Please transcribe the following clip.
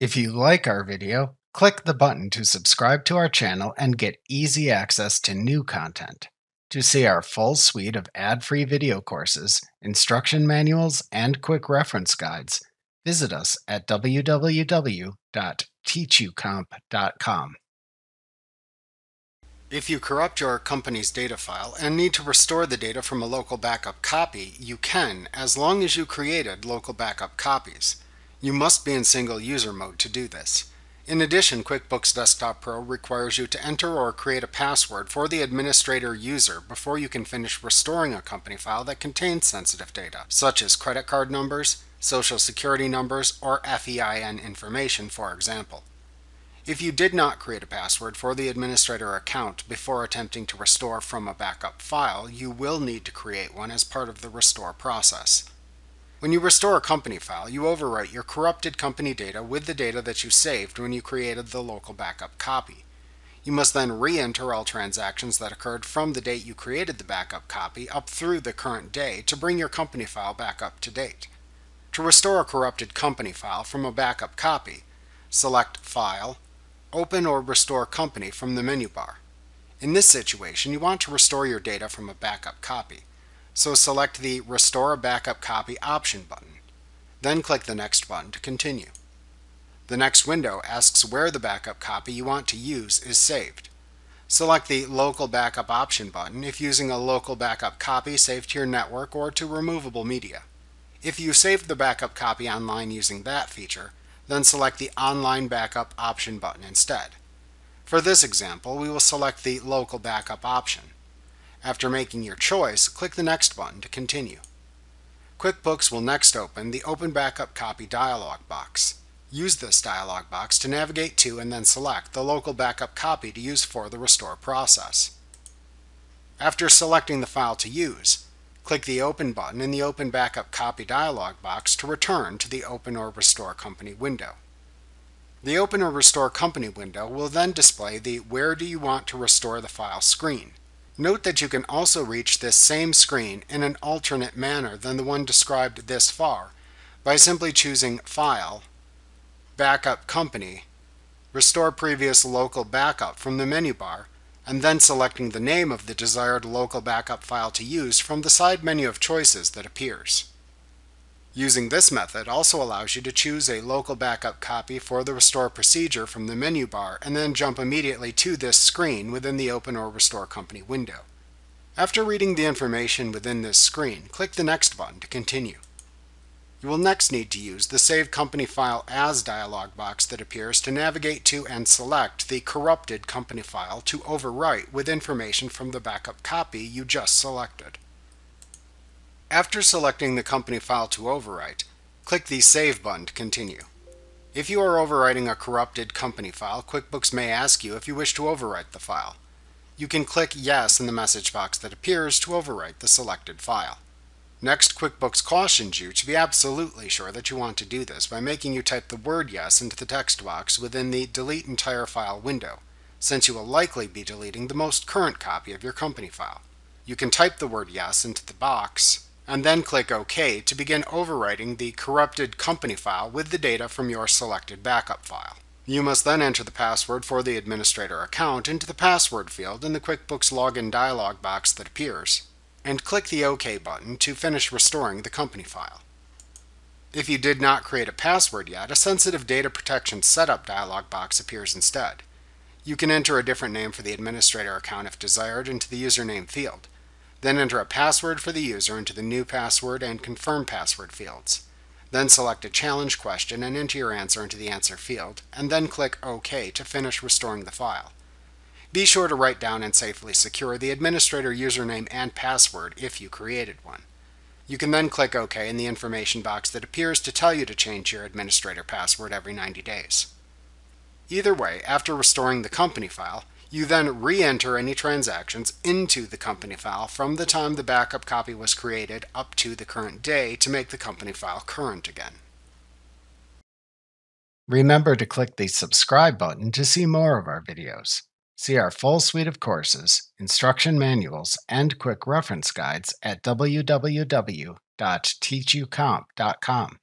If you like our video, click the button to subscribe to our channel and get easy access to new content. To see our full suite of ad-free video courses, instruction manuals, and quick reference guides, visit us at www.teachucomp.com. If you corrupt your company's data file and need to restore the data from a local backup copy, you can, as long as you created local backup copies. You must be in single user mode to do this. In addition, QuickBooks Desktop Pro requires you to enter or create a password for the administrator user before you can finish restoring a company file that contains sensitive data, such as credit card numbers, social security numbers, or FEIN information, for example. If you did not create a password for the administrator account before attempting to restore from a backup file, you will need to create one as part of the restore process. When you restore a company file, you overwrite your corrupted company data with the data that you saved when you created the local backup copy. You must then re-enter all transactions that occurred from the date you created the backup copy up through the current day to bring your company file back up to date. To restore a corrupted company file from a backup copy, select File, Open or Restore Company from the menu bar. In this situation, you want to restore your data from a backup copy. So select the Restore a Backup Copy option button. Then click the Next button to continue. The next window asks where the backup copy you want to use is saved. Select the Local Backup option button if using a local backup copy saved to your network or to removable media. If you saved the backup copy online using that feature, then select the Online Backup option button instead. For this example, we will select the Local Backup option. After making your choice, click the Next button to continue. QuickBooks will next open the Open Backup Copy dialog box. Use this dialog box to navigate to and then select the local backup copy to use for the restore process. After selecting the file to use, Click the Open button in the Open Backup Copy dialog box to return to the Open or Restore Company window. The Open or Restore Company window will then display the Where do you want to restore the file screen. Note that you can also reach this same screen in an alternate manner than the one described this far by simply choosing File, Backup Company, Restore Previous Local Backup from the menu bar, and then selecting the name of the desired local backup file to use from the side menu of choices that appears. Using this method also allows you to choose a local backup copy for the restore procedure from the menu bar and then jump immediately to this screen within the Open or Restore Company window. After reading the information within this screen, click the Next button to continue. You will next need to use the Save Company File As dialog box that appears to navigate to and select the corrupted company file to overwrite with information from the backup copy you just selected. After selecting the company file to overwrite, click the Save button to continue. If you are overwriting a corrupted company file, QuickBooks may ask you if you wish to overwrite the file. You can click Yes in the message box that appears to overwrite the selected file. Next, QuickBooks cautions you to be absolutely sure that you want to do this by making you type the word yes into the text box within the Delete Entire File window, since you will likely be deleting the most current copy of your company file. You can type the word yes into the box, and then click OK to begin overwriting the corrupted company file with the data from your selected backup file. You must then enter the password for the administrator account into the password field in the QuickBooks Login dialog box that appears and click the OK button to finish restoring the company file. If you did not create a password yet, a Sensitive Data Protection Setup dialog box appears instead. You can enter a different name for the administrator account if desired into the username field. Then enter a password for the user into the new password and confirm password fields. Then select a challenge question and enter your answer into the answer field, and then click OK to finish restoring the file. Be sure to write down and safely secure the administrator username and password if you created one. You can then click OK in the information box that appears to tell you to change your administrator password every 90 days. Either way, after restoring the company file, you then re-enter any transactions into the company file from the time the backup copy was created up to the current day to make the company file current again. Remember to click the subscribe button to see more of our videos. See our full suite of courses, instruction manuals, and quick reference guides at www.teachucomp.com.